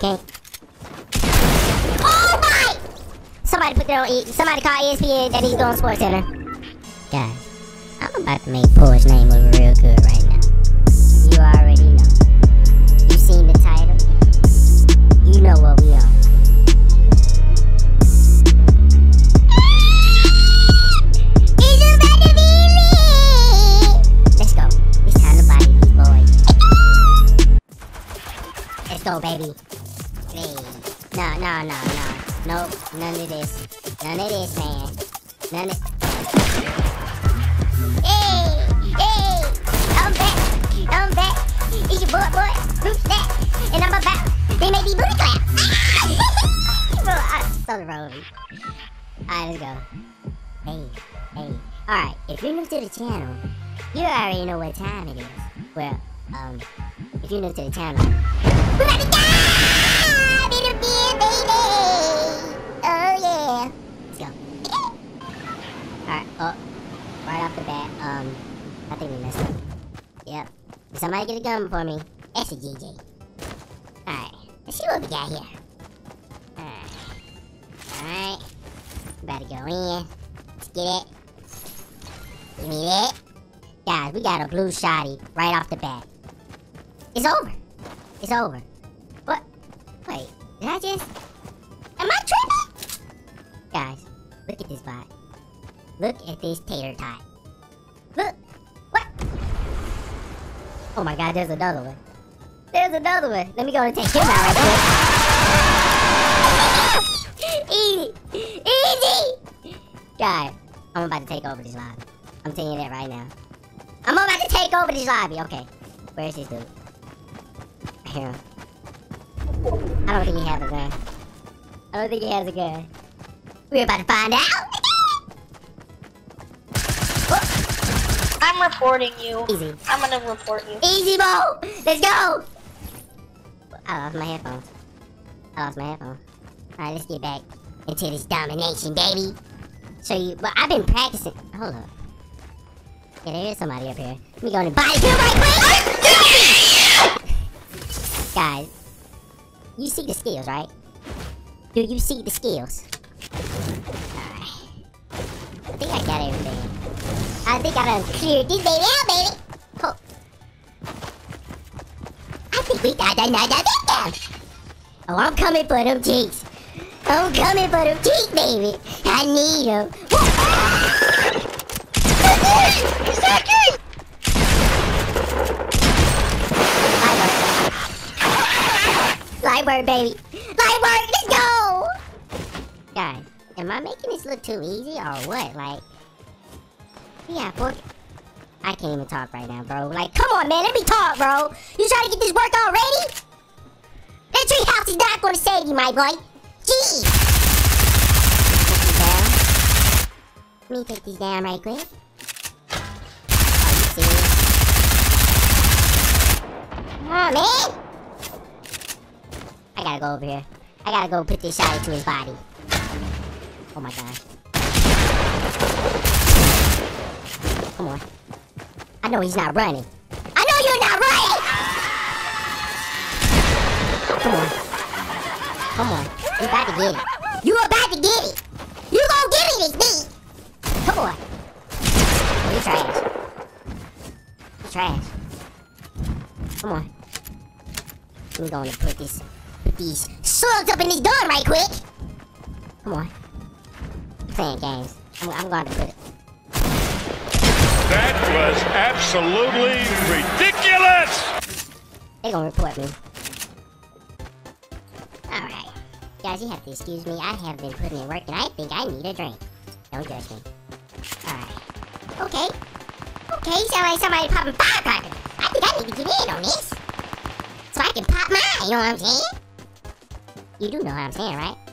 Okay. Oh my! Somebody put that on E. Somebody call ESPN that he's doing Sports Center. Guys, I'm about to make Poor's name look real good right now. You already know. You seen the title. You know what we lit. Let's go. It's No, no, no, no. Nope. None of this. None of this, man. None of. Hey! Hey! I'm back. I'm back. It's your boy, boy. Group snap. And I'm about. They make me booty clap. Bro, I'm so wrong. Alright, let's go. Hey, hey. Alright, if you're new to the channel, you already know what time it is. Well, um, if you're new to the channel, we got to the beer, baby! Oh, yeah. Let's go. Alright, oh, right off the bat, um, I think we messed up. Yep. Somebody get a gun for me? That's a GG. Alright, let's see what we got here. Alright. Alright. About to go in. Let's get it. Give me that. Guys, we got a blue shotty right off the bat. It's over. It's over. Look at this bot. Look at this tater tot. Look. What? Oh my god, there's another one. There's another one. Let me go and take him out right quick. Easy. Easy. Guys, I'm about to take over this lobby. I'm telling you that right now. I'm about to take over this lobby. Okay. Where's this dude? Here. I don't think he has a gun. I don't think he has a gun. We're about to find out. Oh. I'm reporting you. Easy. I'm gonna report you. Easy, Mo! Let's go! I lost my headphones. I lost my headphones. Alright, let's get back into this domination, baby. So you, but I've been practicing. Hold up. Yeah, there is somebody up here. Let me go and body kill right quick! Guys, you see the skills, right? Do you see the skills? I got everything. I think I done cleared this baby out, baby! Oh. I think we got another victim! Oh, I'm coming for them cheeks! Oh, I'm coming for them cheeks, baby! I need them! Second! Light work, baby! Light work, let's go! Guys, am I making this look too easy or what? Like, yeah, four. I can't even talk right now, bro. Like, come on, man, let me talk, bro. You trying to get this work already? That tree house is not gonna save you, my boy. Jeez. Let me take these down right quick. On, man. I gotta go over here. I gotta go put this shot into his body. Oh my god. Come on. I know he's not running. I know you're not running! Come on. Come on. You about to get it. You about to get it. You gonna give me this. Come on. Oh, you trash. You trash. Come on. We're gonna put this, put these slugs up in this gun right quick. Come on. Playing games. I'm, I'm gonna put it. That was absolutely ridiculous! They gonna report me. Alright. Guys, you have to excuse me. I have been putting in work and I think I need a drink. Don't judge me. Alright. Okay. Okay, sound like somebody popping firecrackers. I think I need to get in on this. So I can pop mine, you know what I'm saying? You do know what I'm saying, right?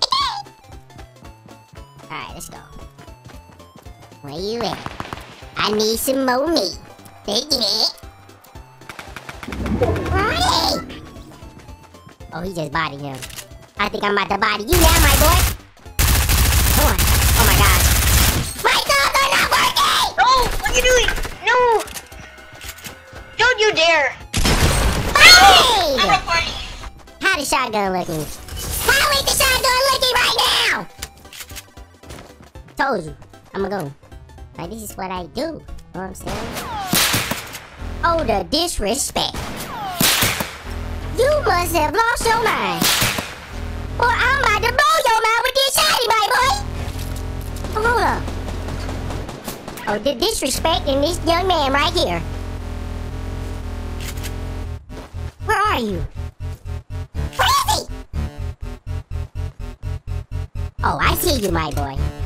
Alright, let's go. Where you at? I need some more meat. Take it. Hey! Oh, he just bodied him. I think I'm about to body you now, my boy. Come on. Oh my god. My thumbs are not working! No! What are you doing? No! Don't you dare! Body! I'm How the shotgun looking? How is the shotgun looking right now? Told you. I'ma go. Like, this is what I do. You know what I'm saying? Oh, the disrespect. You must have lost your mind. Or I'm about to blow your mind with this shotty, my boy. Oh, hold up. Oh, the disrespect in this young man right here. Where are you? Where is he? Oh, I see you, my boy.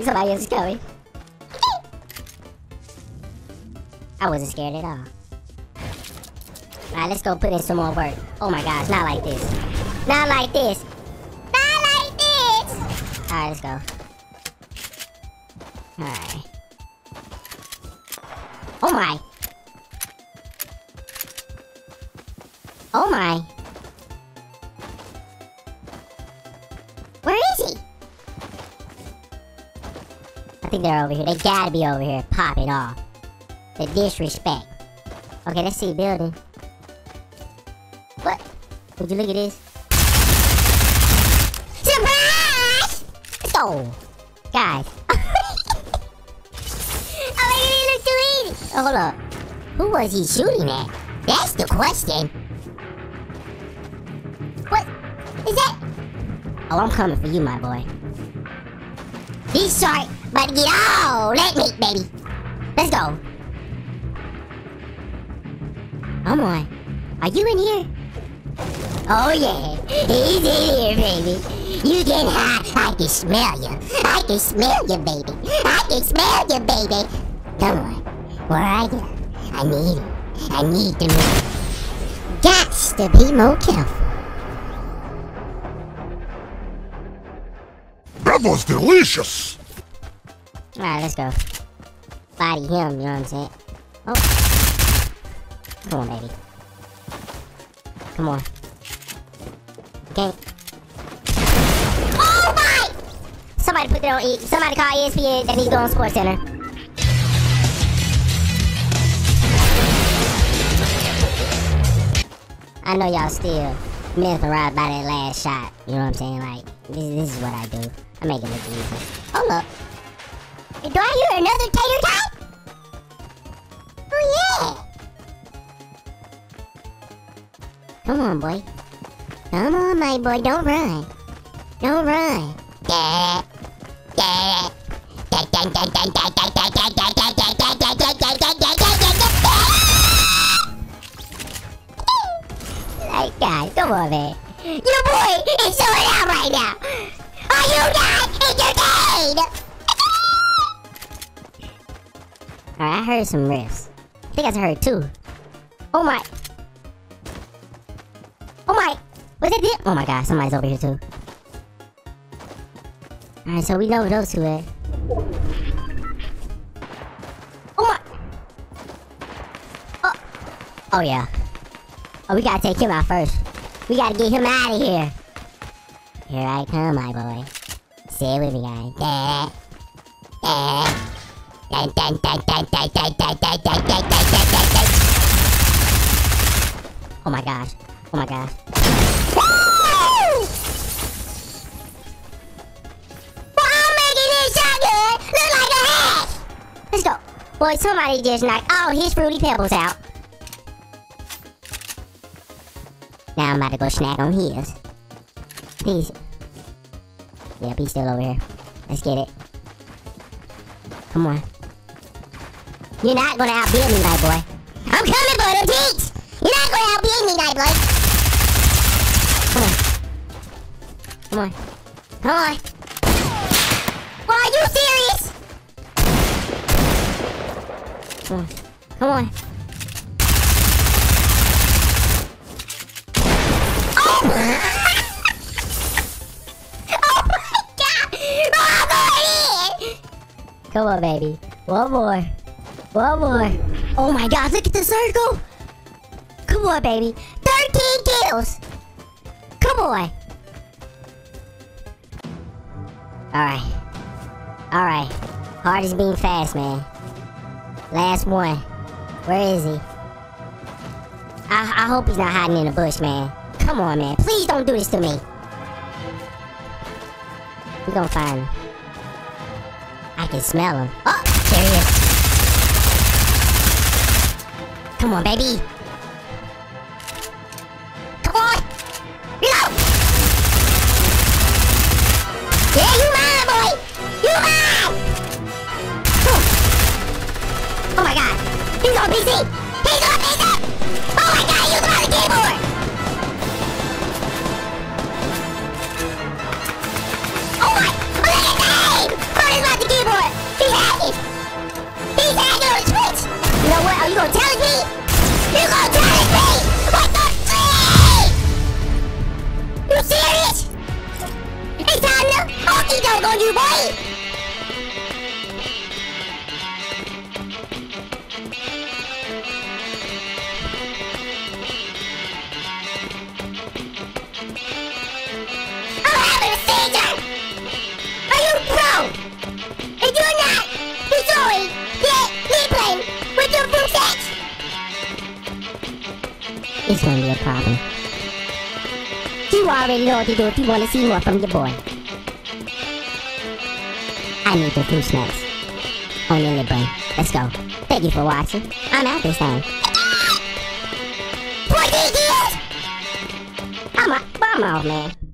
I think somebody else is coming. I wasn't scared at all. Alright, let's go put in some more work. Oh my gosh, not like this. Not like this. Not like this! Alright, let's go. Alright. Oh my! Oh my! Think they're over here. They gotta be over here. Pop it off. The disrespect. Okay, let's see. Building. What? Would you look at this? Surprise! Go. Guys. oh, too easy. Oh, hold up. Who was he shooting at? That's the question. What? Is that? Oh, I'm coming for you, my boy. He's short, that meat, baby. Let's go. Come on. Are you in here? Oh yeah, he's in here, baby. You can hide. I can smell you. I can smell you, baby. I can smell you, baby. Come on. Where are you? I need him. I need to move. Gots to be more careful. That was delicious! Alright, let's go. Body him, you know what I'm saying? Oh. Come on, baby. Come on. Okay. Oh my! Somebody put that on E. Somebody call ESPN that needs to go on Sports Center. I know y'all still mesmerized by that last shot. You know what I'm saying? Like, this, this is what I do. I make it look easy. Hold up. Do I hear another tater tot? Oh yeah! Come on, boy. Come on, my boy. Don't run. Don't run. like that. Come on, man. Your boy is showing out right now. Alright, I heard some riffs. I think I heard two. Oh my. Oh my. Was it this? Oh my god, somebody's over here too. Alright, so we know those two at. Oh my. Oh. Oh yeah. Oh, we gotta take him out first. We gotta get him out of here. Here I come, my boy. Stay with me, guys. Da, da. Oh my gosh. Oh my gosh. Let's go. Boy, somebody just knocked all his fruity pebbles out. Now I'm about to go snack on his. Please. Yep, he's still over here. Let's get it. Come on. You're not gonna outbeat me, my boy. I'm coming, boy, to teach! You're not gonna outbeat me, my boy. Come on. Come on. Come on. Boy, are you serious? Come on. Come on. Oh my! Oh oh, Come on, baby. One more. One more. Oh my god, look at the circle. Come on, baby. 13 kills. Come on. Alright. Alright. Hard is being fast, man. Last one. Where is he? I, I hope he's not hiding in the bush, man. Come on, man. Please don't do this to me. We're gonna find him. I can smell him. Oh, there he is. Come on, baby. Come on. Reload. Yeah, you mine, boy. You mine. Oh. oh my God. He's on PC. He's on PC. Oh my God, he's on the keyboard. Oh my! Oh! Oh, he's the keyboard! He's hacking! He's hacking on Twitch! You know what? Are you gonna challenge me? You? What the freak? You serious? Time to honky dog on you, boy! It's gonna be a problem. You already know what to do if you want to see more from your boy. I need the fruit snacks. On lip brain. Let's go. Thank you for watching. I'm out this time. 14 years! I'm, a, I'm off, man.